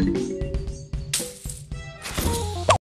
Bye.